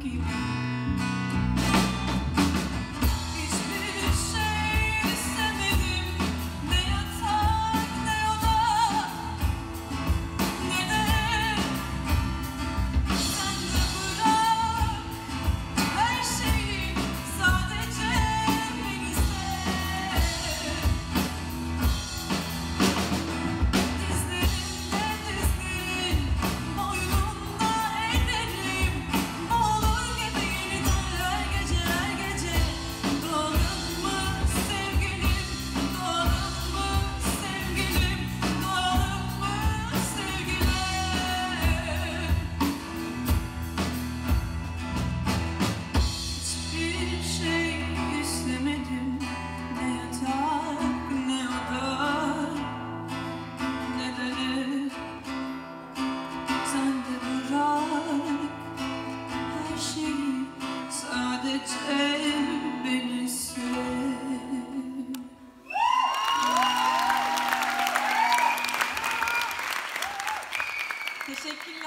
monkey. Teşekkürler.